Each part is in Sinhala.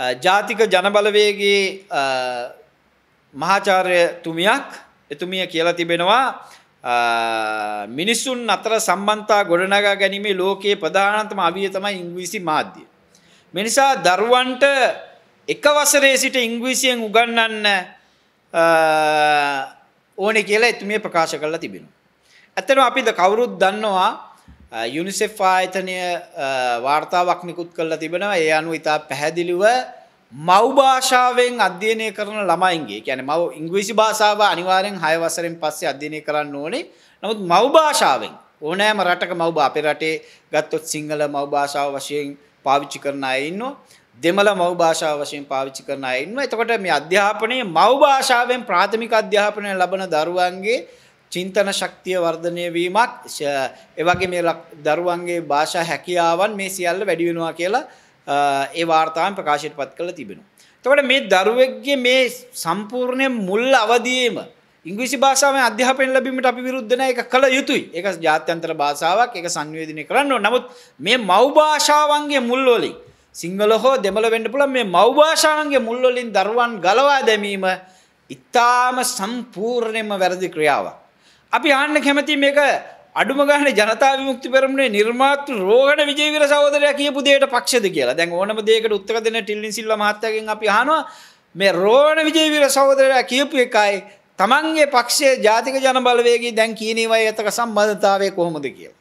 ජාතික ජනබලවේගේ මහාචාර්යතුමියක් එතුමිය කියලා තිබෙනවා මිනිසුන් අතර සම්බන්ධතා ගොඩනගා ගැනීමේ ලෝකයේ ප්‍රධානතම අවිය තමයි ඉංග්‍රීසි මාධ්‍ය. මේ නිසා දරුවන්ට එක වසරේ සිට ඉංග්‍රීසියෙන් උගන්වන්න ඕනේ කියලා එතුමිය ප්‍රකාශ කරලා තිබෙනවා. ඇත්තටම අපිද කවුරුත් දන්නවා යුනිසෙෆ් ආයතනය වාර්තාවක් නිකුත් කරලා තිබෙනවා. ඒ අනුව ඉතා පැහැදිලිව මව් භාෂාවෙන් අධ්‍යයනය කරන ළමයින්ගේ කියන්නේ මව් ඉංග්‍රීසි භාෂාව අනිවාර්යෙන් 6 වසරෙන් පස්සේ අධ්‍යයනය කරන්න ඕනේ. නමුත් මව් භාෂාවෙන් ඕනෑම රටක මව් අපේ රටේ ගත්තොත් සිංහල මව් භාෂාව වශයෙන් පාවිච්චි කරන අය ඉන්නවා. දෙමළ මව් භාෂාව වශයෙන් පාවිච්චි කරන අය ඉන්නවා. එතකොට මේ අධ්‍යාපනයේ මව් භාෂාවෙන් ප්‍රාථමික අධ්‍යාපනය ලබන දරුවන්ගේ චින්තන ශක්තිය වර්ධනය වීමක් ඒ වගේ මේ දරුවන්ගේ භාෂා හැකියාවන් මේ සියල්ල වැඩි වෙනවා කියලා ඒ වාර්තාවෙන් ප්‍රකාශයට පත් කරලා තිබෙනවා. එතකොට මේ දරුවෙක්ගේ මේ සම්පූර්ණ මුල් අවදියේම ඉංග්‍රීසි භාෂාවෙන් අධ්‍යාපනය ලැබීමට අපි විරුද්ධ නැහැ ඒක කළ යුතුයි. ඒක ජාත්‍යන්තර භාෂාවක් ඒක සංවේදනය කරන්න ඕන. නමුත් මේ මව් භාෂාවන්ගේ මුල් වලින් සිංහල හෝ දෙමළ වෙන්න පුළුවන් මේ මව් භාෂාවන්ගේ මුල් වලින් දරුවන් ගලවා දැමීම ඉතාම සම්පූර්ණයෙන්ම වැරදි ක්‍රියාවක්. අපි ආන්න කැමති මේක අඩුම ගානේ ජනතා විමුක්ති පෙරමුණේ නිර්මාතෘ රෝහණ විජේවීර සහෝදරයා කියපු දෙයට පක්ෂද කියලා. දැන් ඕනම දෙයකට උත්තර දෙන්න ටිල්ලින් සිල්වා මහත්තයාගෙන් අපි අහනවා මේ රෝහණ විජේවීර සහෝදරයා කියපු එකයි තමන්ගේ පක්ෂයේ ජාතික ජන බලවේගී දැන් කියන ඒවායි අතර සම්බන්ධතාවය කොහොමද කියලා.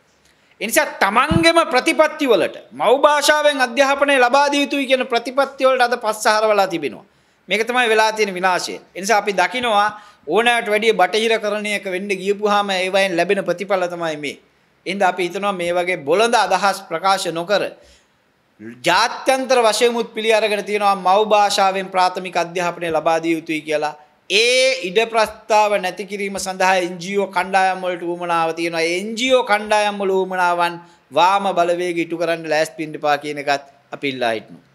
ඒ නිසා තමන්ගේම ප්‍රතිපත්ති වලට මව් භාෂාවෙන් අධ්‍යාපනය ලබා දිය යුතුයි කියන ප්‍රතිපත්ති වලට අද පස්සහරවලා තිබෙනවා. මේක තමයි වෙලා තියෙන විනාශය. ඒ නිසා අපි දකිනවා ඕනෑමට වැඩිය බටහිරකරණයක වෙන්න ගියපුවාම ඒවයින් ලැබෙන ප්‍රතිඵල තමයි මේ. එහෙනම් අපි හිතනවා මේ වගේ බොළඳ අදහස් ප්‍රකාශ නොකර ජාත්‍යන්තර වශයෙන්මුත් පිළි අරගෙන තියෙනවා මව් භාෂාවෙන් ප්‍රාථමික අධ්‍යාපනය ලබා දිය යුතුයි කියලා. ඒ ඉඩ ප්‍රස්තාව නැති කිරීම සඳහා NGO කණ්ඩායම් වලට උවමනාව තියෙනවා. ඒ NGO කණ්ඩායම් වල උවමනාවන් වාම බලවේග ඉටු කරන්න ලෑස්ති වෙන්න එපා කියන එකත් අපි ඉල්ලා හිටනවා.